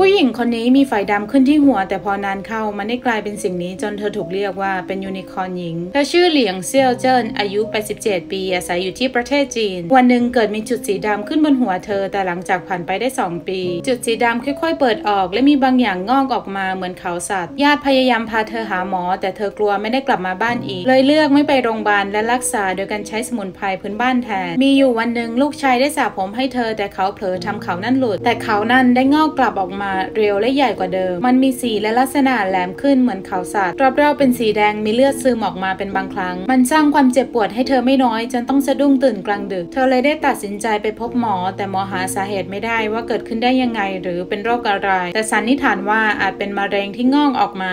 ผู้หญิงคนนี้มีไฟดำขึ้นที่หัว แต่พอนานเข้ามันได้กลายเป็นสิ่งนี้จนเธอถูกเรียกว่าเป็นยูนิคอร์นหญิงเธอชื่อเหลียงเซียวเจิ้นอายุ 87 ปี อาศัยอยู่ที่ประเทศจีน วันหนึ่งเกิดมีจุดสีดำขึ้นบนหัวเธอ แต่หลังจากผ่านไปได้ 2 ปี จุดสีดำค่อยๆ เปิดออก และมีบางอย่างงอกออกมาเหมือนเขาสัตว์ญาติพยายามพาเธอหาหมอ แต่เธอกลัวไม่ได้กลับมาบ้านอีก เลยเลือกไม่ไปโรงพยาบาลและรักษาโดยการใช้สมุนไพรพื้นบ้านแทนมีอยู่วันหนึ่งลูกชายได้สระผมให้เธอ แต่เขาเผลอทำเขานั่นหลุด แต่เขานั่นได้งอกกลับออกมาเรียวและใหญ่กว่าเดิม มันมีสีและลักษณะแหลมขึ้นเหมือนเขาสัตว์รอบๆเป็นสีแดงมีเลือดซึมออกมาเป็นบางครั้ง มันสร้างความเจ็บปวดให้เธอไม่น้อยจนต้องสะดุ้งตื่นกลางดึก เธอเลยได้ตัดสินใจไปพบหมอ แต่หมอหาสาเหตุไม่ได้ว่าเกิดขึ้นได้ยังไงหรือเป็นโรคอะไร แต่สันนิษฐานว่าอาจเป็นมะเร็งที่งอกออกมา